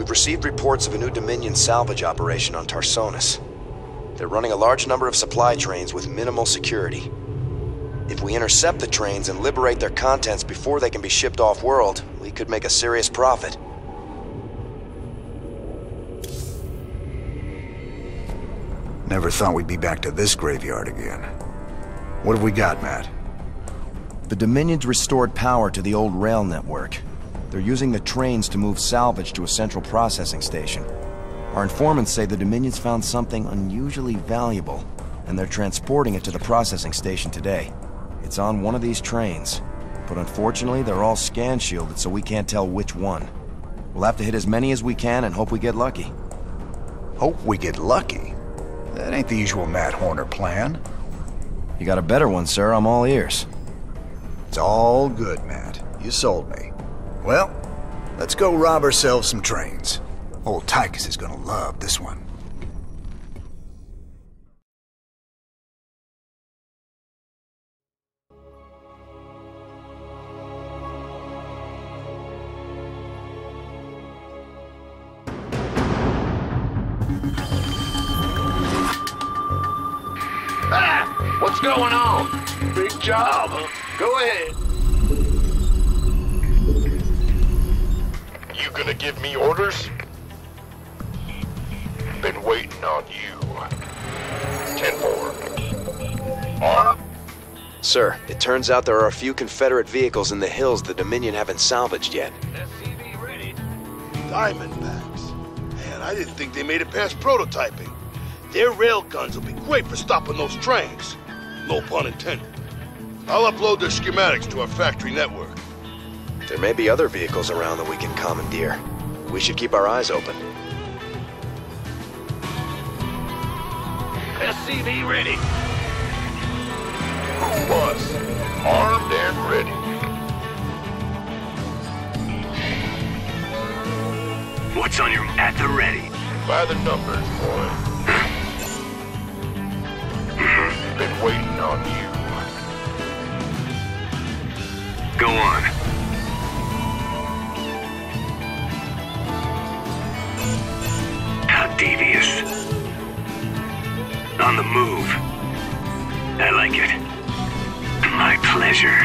We've received reports of a new Dominion salvage operation on Tarsonis. They're running a large number of supply trains with minimal security. If we intercept the trains and liberate their contents before they can be shipped off-world, we could make a serious profit. Never thought we'd be back to this graveyard again. What have we got, Matt? The Dominion's restored power to the old rail network. They're using the trains to move salvage to a central processing station. Our informants say the Dominion's found something unusually valuable, and they're transporting it to the processing station today. It's on one of these trains, but unfortunately they're all scan shielded so we can't tell which one. We'll have to hit as many as we can and hope we get lucky. Hope we get lucky? That ain't the usual Matt Horner plan. You got a better one, sir. I'm all ears. It's all good, Matt. You sold me. Well, let's go rob ourselves some trains. Old Tychus is gonna love this one. Sir, it turns out there are a few Confederate vehicles in the hills the Dominion haven't salvaged yet. SCV ready. Diamondbacks. Man, I didn't think they made it past prototyping. Their rail guns will be great for stopping those trains. No pun intended. I'll upload their schematics to our factory network. There may be other vehicles around that we can commandeer. We should keep our eyes open. SCV ready. Was. Armed and ready. What's on your at the ready? By the numbers, boy. Been waiting on you. Go on. How devious. On the move. I like it. My pleasure.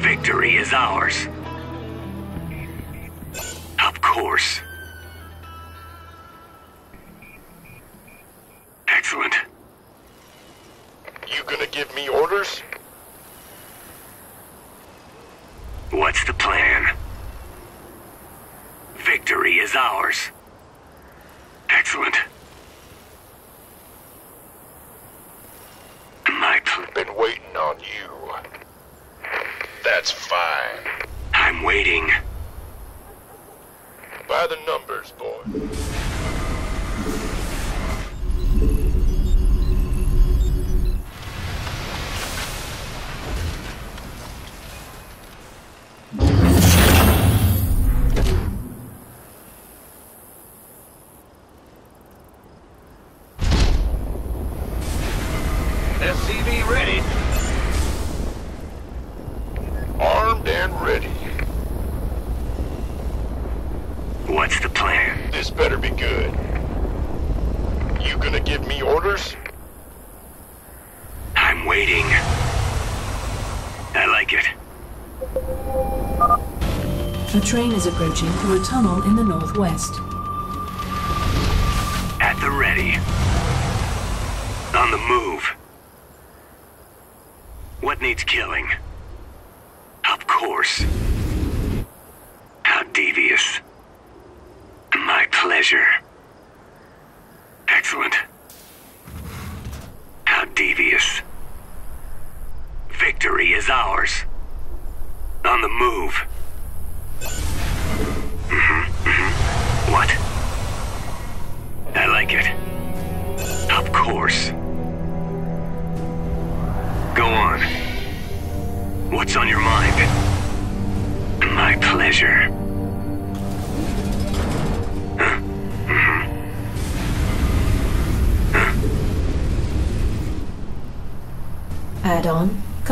Victory is ours. Of course. Is approaching through a tunnel in the northwest. At the ready. On the move. What needs killing? Of course. How devious. My pleasure. Excellent. How devious. Victory is ours. On the move.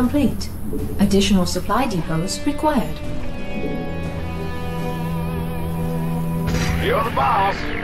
complete. Additional supply depots required. You're the boss.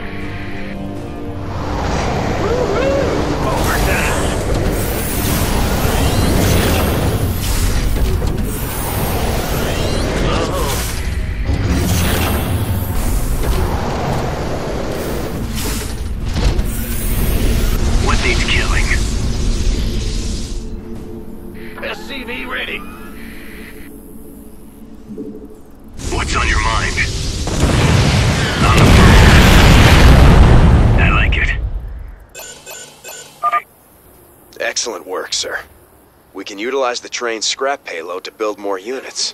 Train's scrap payload to build more units.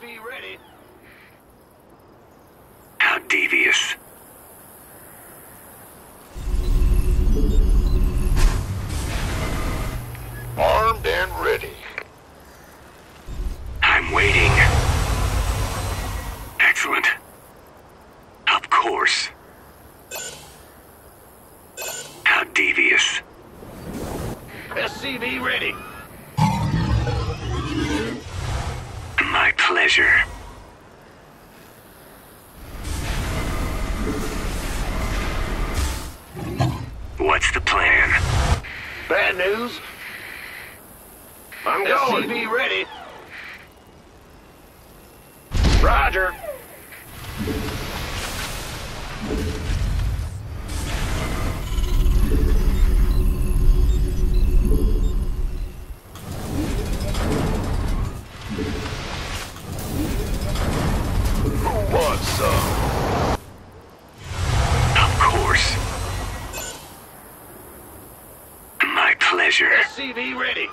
Pleasure. SCV ready.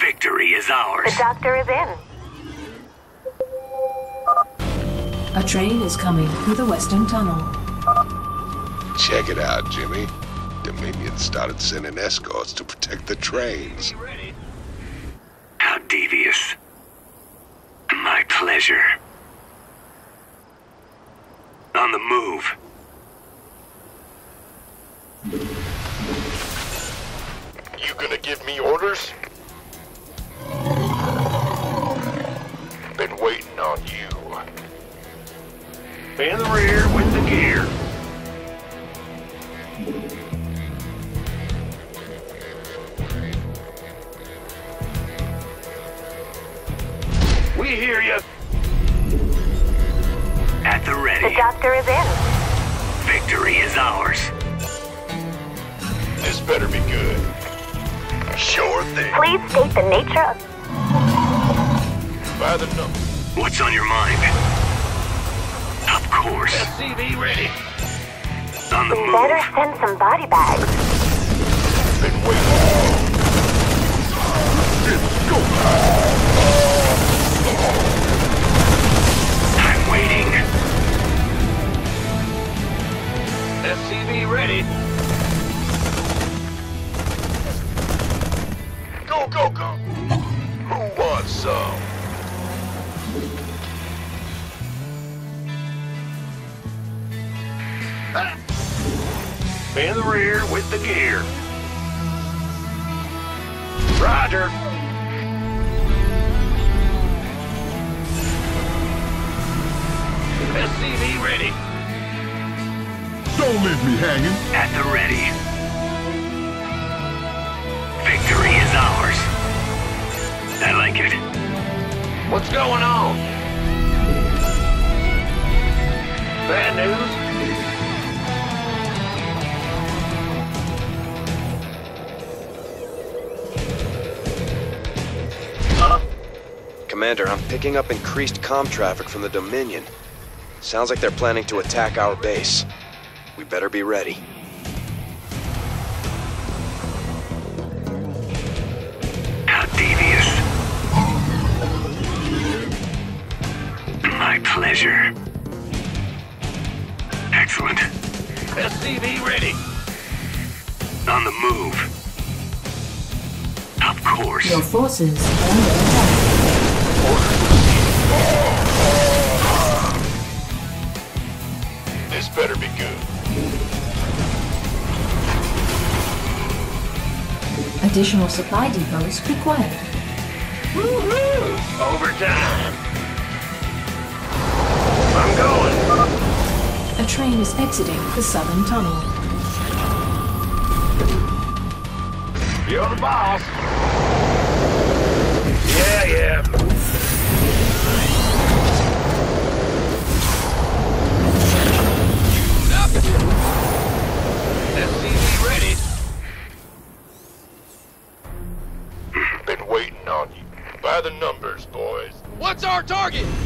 Victory is ours. The doctor is in. A train is coming through the western tunnel. Check it out, Jimmy. Dominion started sending escorts to protect the trains. How devious. My pleasure. On the move. You gonna give me orders? Been waiting on you. In the rear with the gear. We hear you. At the ready. The doctor is in. Victory is ours. This better be good. Sure thing. Please state the nature of. By the number. What's on your mind? Of course. SCV ready. On the We better send some body bags. Been waiting. I'm waiting. SCV ready. In the rear with the gear. Roger. SCV ready. Don't leave me hanging. At the ready. Victory is ours. I like it. What's going on? Bad news? Commander, I'm picking up increased comm traffic from the Dominion. Sounds like they're planning to attack our base. We better be ready. How devious. My pleasure. Excellent. SCV ready. On the move. Of course. Your forces are under attack. This better be good. Additional supply depots required. Woohoo! Overtime. I'm going. A train is exiting the southern tunnel. You're the boss. Target?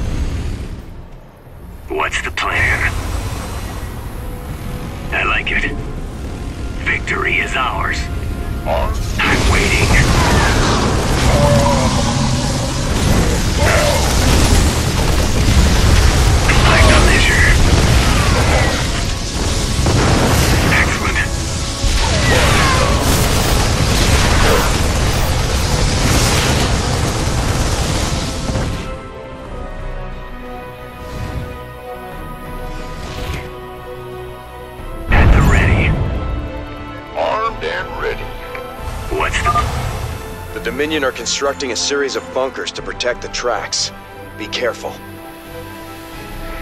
Dominion are constructing a series of bunkers to protect the tracks. Be careful.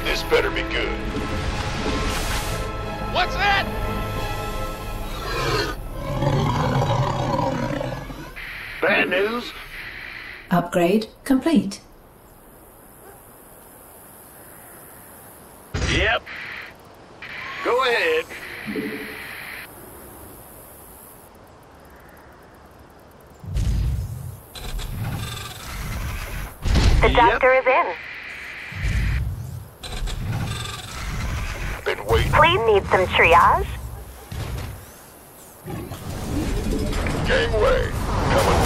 This better be good. What's that? Bad news? Upgrade complete. Yep. Go ahead. The doctor is in. Been waiting. Please need some triage. Gangway. Coming.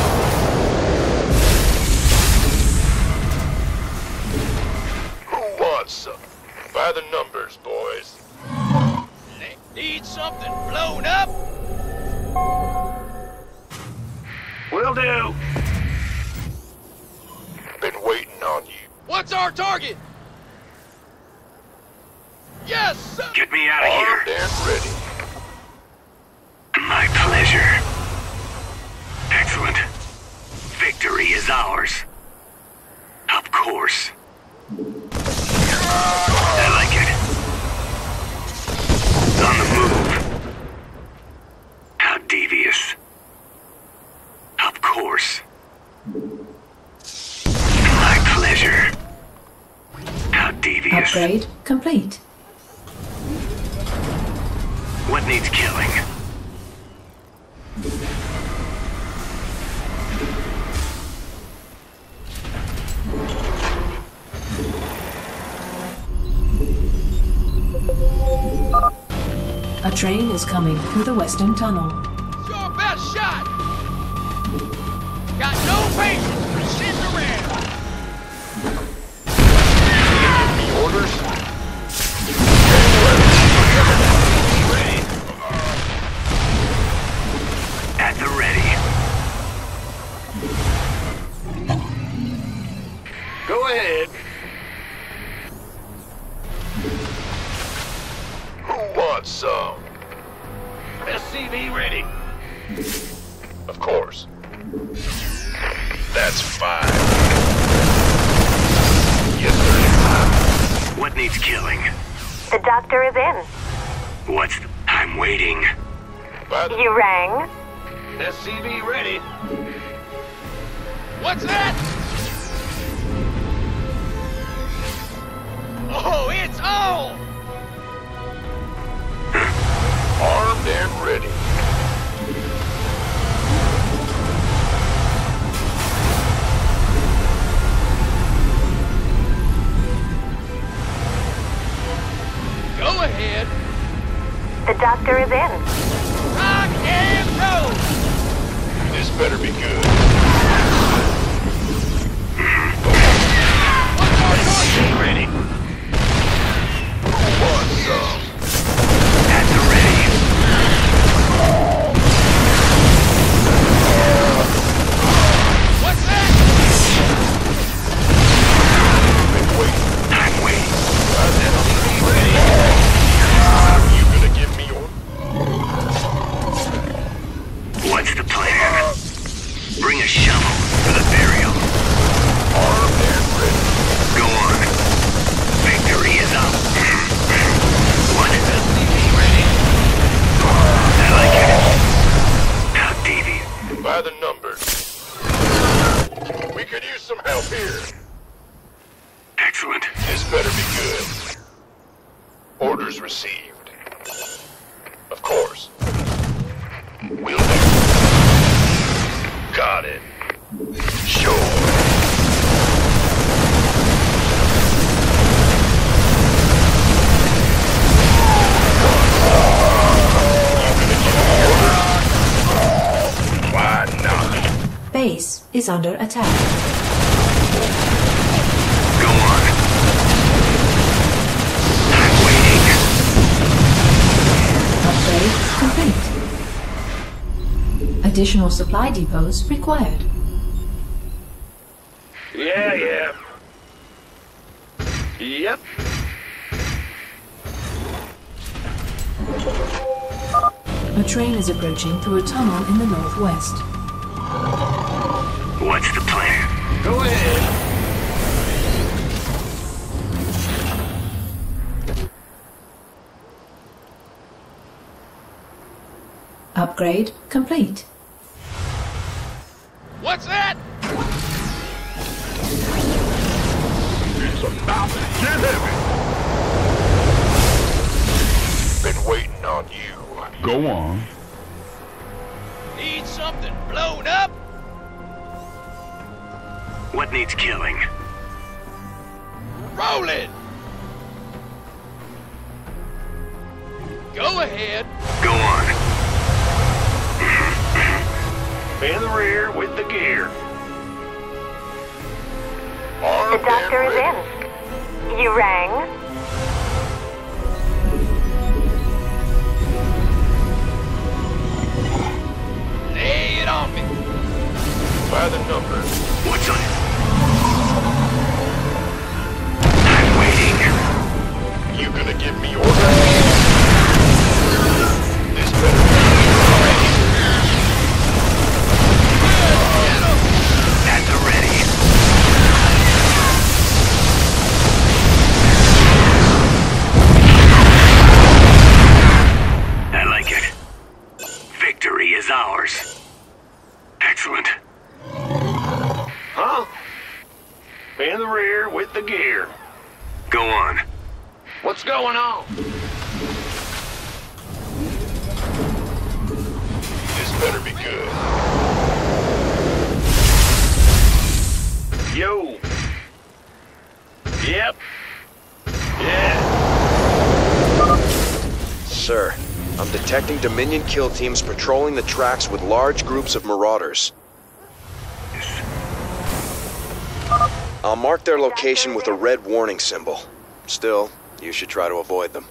Who wants some? By the numbers, boys. Need something blown up? Will do. Been waiting on you. What's our target? Yes, sir. Get me out of Armed here. and ready. My pleasure. Excellent. Victory is ours. Of course. Devious. Upgrade complete. What needs killing? A train is coming through the western tunnel. Of course. That's fine. Yes, sir. What needs killing? The doctor is in. What's the... I'm waiting. By the You rang. SCV ready. What's that? Oh, it's all! armed and ready. Go ahead. The doctor is in. Rock and roll. This better be good. Got it. Sure. Why not? Base is under attack. Additional supply depots required. Yeah, yeah. Yep. A train is approaching through a tunnel in the northwest. What's the plan? Go ahead. Upgrade complete. What's that? It's about to get heavy. Been waiting on you. Go on. Need something blown up? What needs killing? Rolling. Go ahead. Go on. In the rear with the gear. The doctor is in. You rang? Detecting Dominion kill teams patrolling the tracks with large groups of marauders. I'll mark their location with a red warning symbol. Still, you should try to avoid them.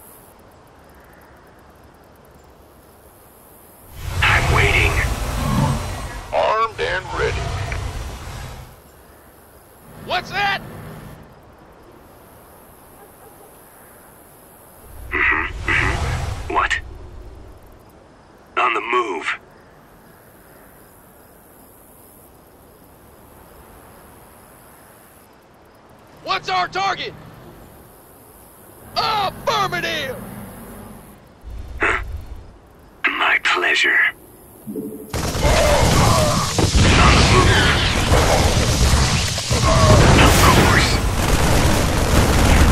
I'm waiting. Armed and ready. What's that? What? On the move. What's our target? Affirmative! My pleasure. On the move. Of course.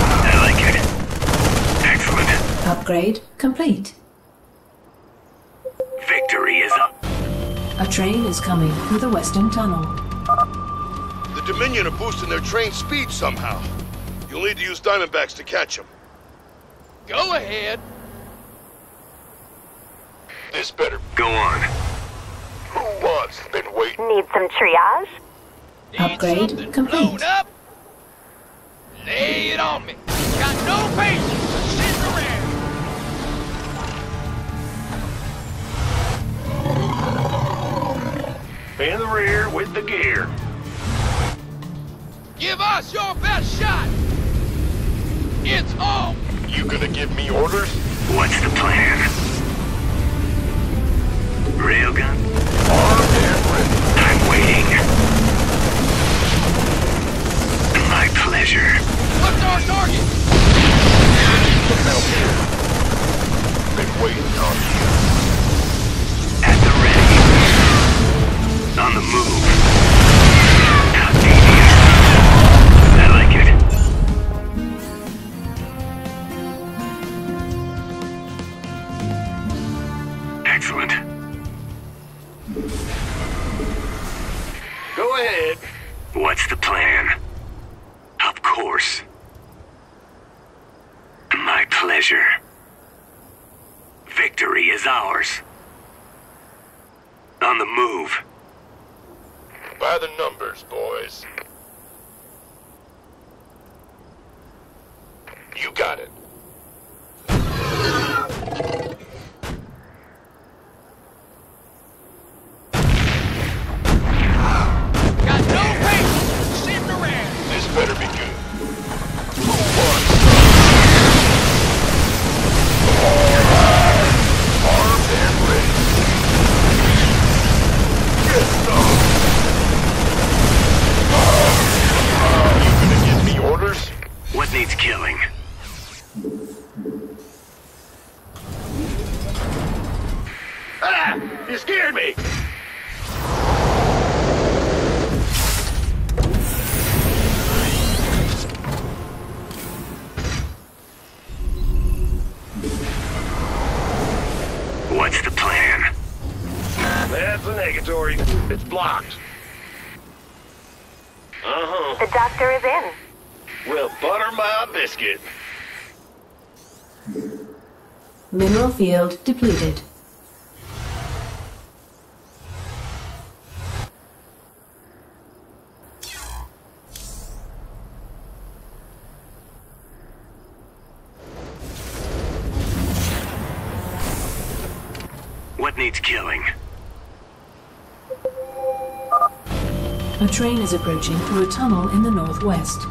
I like it. Excellent. Upgrade complete. Victory is up. A train is coming through the western tunnel. The Dominion are boosting their train speed somehow. You'll need to use Diamondbacks to catch them. Go ahead. This better. Go on. Who wants been waiting? Need some triage? Need Upgrade something complete. blown up? Lay it on me. Got no patience for sitting around. In the rear with the gear. Give us your best shot. It's on. You gonna give me orders? What's the plan? Railgun? Armed and ready. I'm waiting. My pleasure. What's our target? Been waiting on you. At the ready. On the move. Ours. On the move. By the numbers, boys. You scared me! What's the plan? That's a negatory. It's blocked. Uh-huh. The doctor is in. Well, butter my biscuit. Mineral field depleted. A train is approaching through a tunnel in the northwest.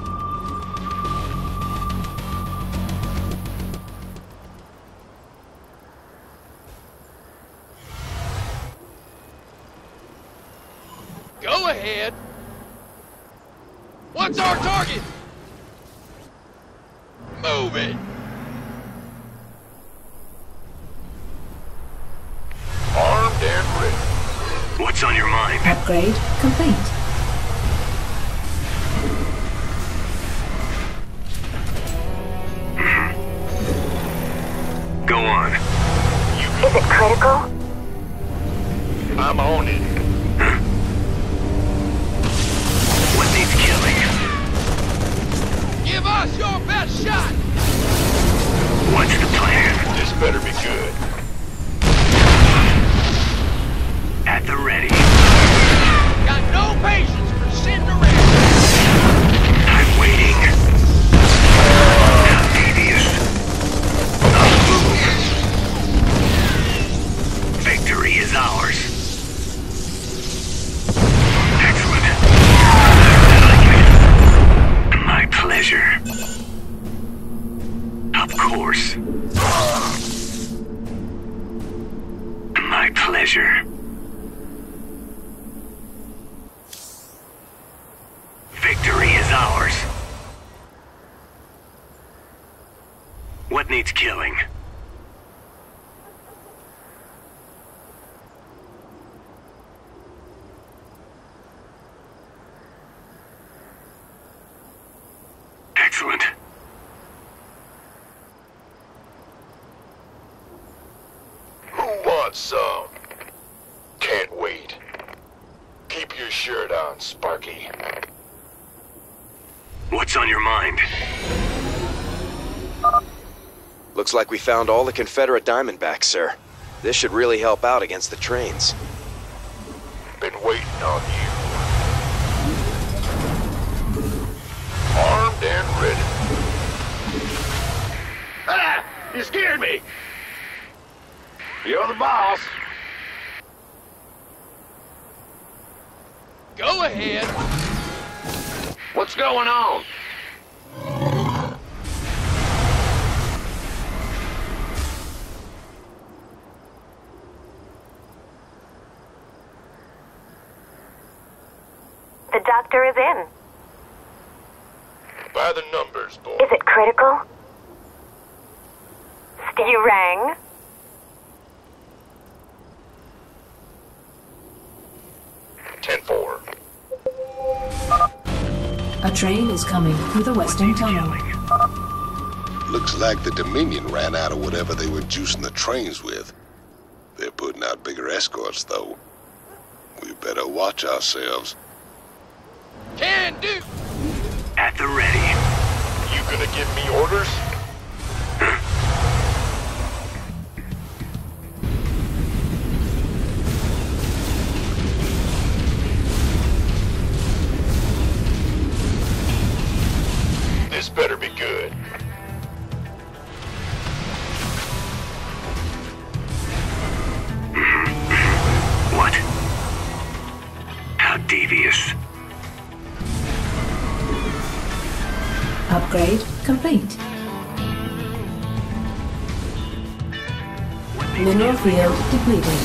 Better be good. Wants some? Can't wait. Keep your shirt on, Sparky. What's on your mind? Looks like we found all the Confederate Diamondbacks, sir. This should really help out against the trains. Been waiting on you. Armed and ready. Ah! You scared me! You're the boss. Go ahead. What's going on? The doctor is in. By the numbers, boy. Is it critical? You rang? Train is coming through the western tunnel. Looks like the Dominion ran out of whatever they were juicing the trains with. They're putting out bigger escorts, though. We better watch ourselves. Can do. At the ready. You gonna give me orders? This better be good. What? How devious. Upgrade complete. Mineral field depleted.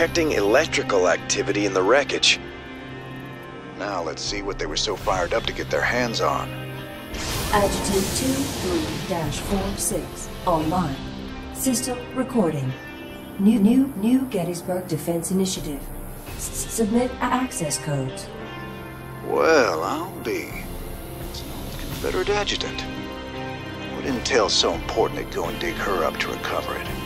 Detecting electrical activity in the wreckage. Now let's see what they were so fired up to get their hands on. Adjutant 23-46 online. System recording. New new new Gettysburg Defense Initiative. S- submit access codes. Well, I'll be. It's an old Confederate adjutant. What intel's so important they'd go and dig her up to recover it?